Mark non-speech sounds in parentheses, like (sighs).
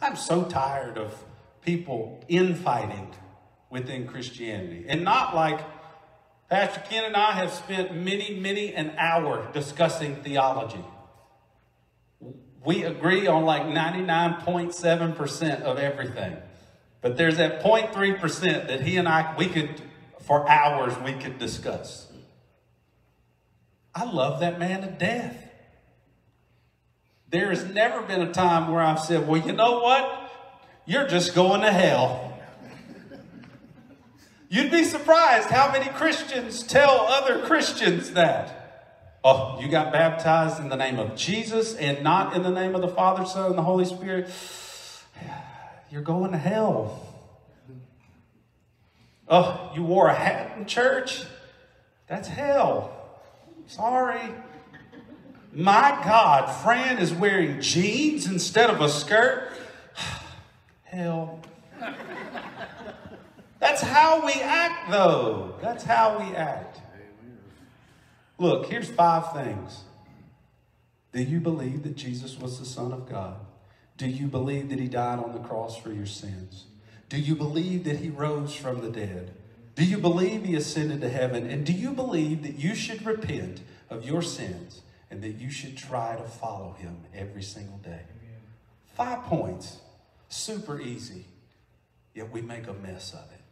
I'm so tired of people infighting within Christianity. And not like Pastor Ken and I have spent many, many an hour discussing theology. We agree on like 99.7% of everything. But there's that 0.3% that he and I, we could, for hours, we could discuss. I love that man to death. There has never been a time where I've said, well, you know what? You're just going to hell. You'd be surprised how many Christians tell other Christians that. Oh, you got baptized in the name of Jesus and not in the name of the Father, Son, and the Holy Spirit. (sighs) You're going to hell. Oh, you wore a hat in church? That's hell. Sorry. My God, Fran is wearing jeans instead of a skirt. (sighs) Hell. That's how we act, though. That's how we act. Look, here's five things. Do you believe that Jesus was the Son of God? Do you believe that He died on the cross for your sins? Do you believe that He rose from the dead? Do you believe He ascended to heaven? And do you believe that you should repent of your sins and that you should try to follow him every single day. Five points, super easy, yet we make a mess of it.